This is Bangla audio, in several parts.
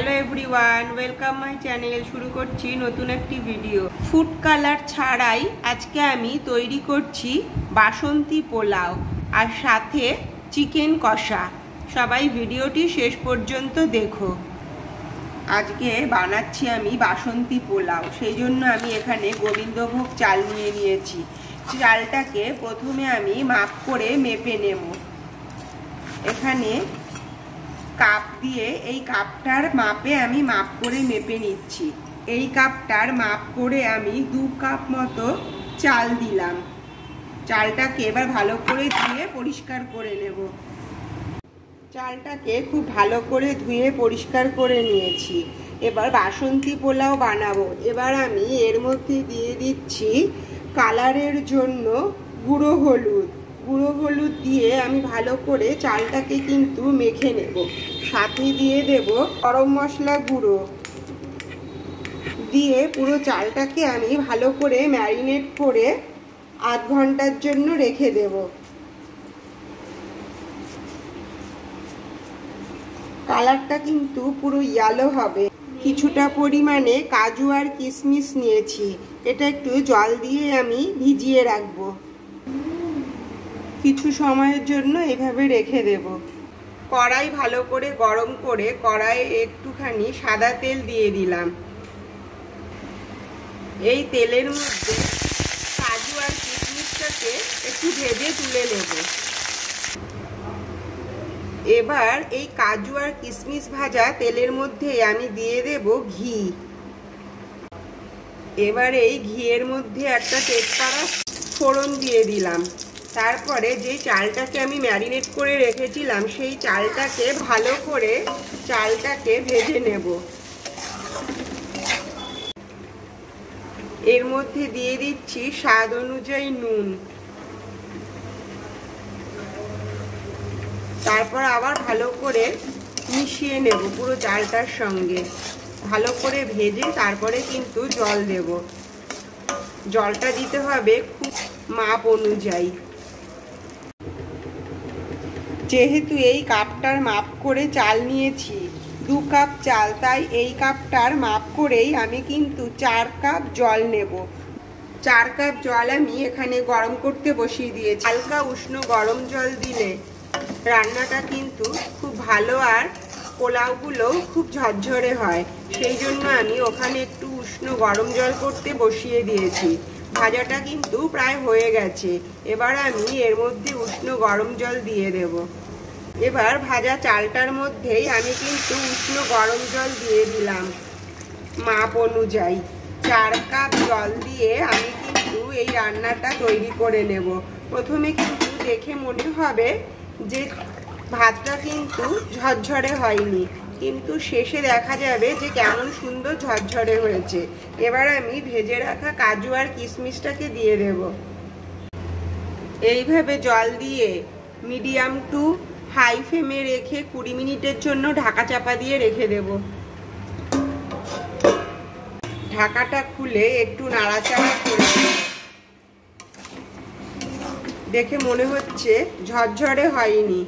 Hello everyone, welcome my channel, শুরু করছি নতুন একটি ভিডিও। ফুড কালার ছাড়াই আজকে আমি তৈরি করছি বাসন্তী পোলাও আর সাথে চিকেন কষা। সবাই ভিডিওটি শেষ পর্যন্ত দেখো। আজকে বানাচ্ছি আমি বাসন্তী পোলাও, সেই জন্য আমি এখানে গোবিন্দভোগ চাল নিয়ে নিয়েছি। চালটাকে প্রথমে আমি মাপ করে মেপে নেব। এখানে কাপ দিয়ে এই কাপটার মাপে আমি মাপ করে মেপে নিচ্ছি। এই কাপটার মাপ করে আমি দু কাপ মতো চাল দিলাম। চালটাকে এবার ভালো করে ধুয়ে পরিষ্কার করে নেব। চালটাকে খুব ভালো করে ধুয়ে পরিষ্কার করে নিয়েছি। এবার বাসন্তী পোলাও বানাবো। এবার আমি এর মধ্যে দিয়ে দিচ্ছি কালারের জন্য গুঁড়ো হলুদ। গুঁড়ো হলুদ দিয়ে আমি ভালো করে চালটাকে কিন্তু মেখে নেব। সাথে দিয়ে দেব গরম মশলা গুঁড়ো। দিয়ে পুরো চালটাকে আমি ভালো করে ম্যারিনেট করে আধ ঘণ্টার জন্য রেখে দেব। কালারটা কিন্তু পুরো ইয়ালো হবে। কিছুটা পরিমাণে কাজু আর কিশমিশ নিয়েছি। এটা একটু জল দিয়ে আমি ভিজিয়ে রাখব। কিছু সময়ের জন্য এভাবে রেখে দেব। কড়াই ভালো করে গরম করে কড়াইয়ে একটুখানি সাদা তেল দিয়ে দিলাম। এই তেলের মধ্যে কাজু আর কিশমিশটাকে একটু ভেজে তুলে নেব। এবার এই কাজু আর কিশমিশ ভাজা তেলের মধ্যে আমি দিয়ে দেব ঘি। এবার এই ঘিয়ের মধ্যে একটা তেজপাতা ফোড়ন দিয়ে দিলাম। তারপরে যে চালটাকে আমি ম্যারিনেট করে রেখেছিলাম, সেই চালটাকে ভালো করে চালটাকে ভেজে নেব। এর মধ্যে দিয়ে দিচ্ছি স্বাদ অনুযায়ী নুন। তারপর আবার ভালো করে মিশিয়ে নেব পুরো চালটার সঙ্গে। ভালো করে ভেজে তারপরে কিন্তু জল দেব। জলটা দিতে হবে খুব মাপ অনুযায়ী। যেহেতু এই কাপটার মাপ করে চাল নিয়েছি, দু কাপ চাল, তাই এই কাপটার মাপ করেই আমি কিন্তু চার কাপ জল নেব। চার কাপ জল আমি এখানে গরম করতে বসিয়ে দিয়েছি। হালকা উষ্ণ গরম জল দিলে রান্নাটা কিন্তু খুব ভালো আর পোলাওগুলো খুব ঝরঝরে হয়। সেই জন্য আমি ওখানে একটু উষ্ণ গরম জল করতে বসিয়ে দিয়েছি। ভাজাটা কিন্তু প্রায় হয়ে গেছে। এবার আমি এর মধ্যে উষ্ণ গরম জল দিয়ে দেব। এবার ভাজা চালটার মধ্যেই আমি কিন্তু উষ্ণ গরম জল দিয়ে দিলাম। মাপ অনুযায়ী চার কাপ জল দিয়ে আমি কিন্তু এই রান্নাটা তৈরি করে নেব। প্রথমে কিন্তু দেখে মনে হবে যে ভাতটা কিন্তু ঝরঝরে হয়নি। কিন্তু শেষে দেখা যাবে যে কেমন সুন্দর ঝরঝরে হয়েছে। এবার আমি ভেজে রাখা কাজু আর কিশমিশটাকে দিয়ে দেব। এইভাবে জল দিয়ে মিডিয়াম টু হাই ফ্লেমে রেখে কুড়ি মিনিটের জন্য ঢাকা চাপা দিয়ে রেখে দেব। ঢাকাটা খুলে একটু নাড়াচাড়া করে দেখে মনে হচ্ছে ঝরঝরে হয়নি।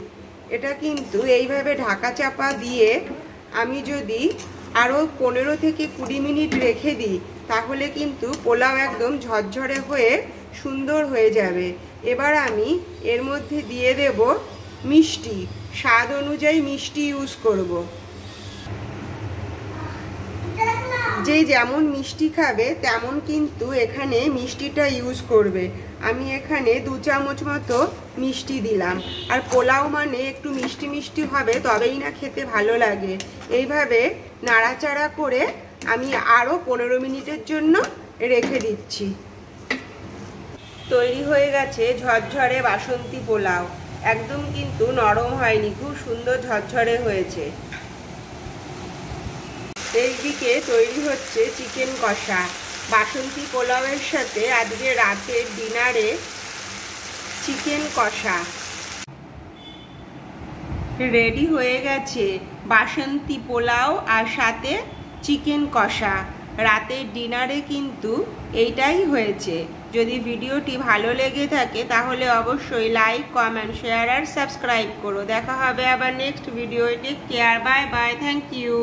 এটা কিন্তু এইভাবে ঢাকা চাপা দিয়ে আমি যদি আরও পনেরো থেকে কুড়ি মিনিট রেখে দিই, তাহলে কিন্তু পোলাও একদম ঝরঝরে হয়ে সুন্দর হয়ে যাবে। এবার আমি এর মধ্যে দিয়ে দেব মিষ্টি। স্বাদ অনুযায়ী মিষ্টি ইউজ করব। যে যেমন মিষ্টি খাবে, তেমন কিন্তু এখানে মিষ্টিটা ইউজ করবে। আমি এখানে দু চামচ মতো মিষ্টি দিলাম। আর পোলাও মানে একটু মিষ্টি মিষ্টি হবে, তবেই না খেতে ভালো লাগে। এইভাবে নাড়াচাড়া করে আমি আরও পনেরো মিনিটের জন্য রেখে দিচ্ছি। তৈরি হয়ে গেছে ঝরঝরে বাসন্তী পোলাও। একদম কিন্তু নরম হয়নি, খুব সুন্দর ঝরঝরে হয়েছে। এইদিকে তৈরি হচ্ছে চিকেন কষা। বাসন্তী পোলাওয়ের সাথে আজকে রাতের ডিনারে চিকেন কষা। রেডি হয়ে গেছে বাসন্তী পোলাও আর সাথে চিকেন কষা। রাতের ডিনারে কিন্তু এইটাই হয়েছে। যদি ভিডিওটি ভালো লেগে থাকে তাহলে অবশ্যই লাইক, কমেন্ট, শেয়ার আর সাবস্ক্রাইব করো। দেখা হবে আবার next video take care, bye bye, thank you.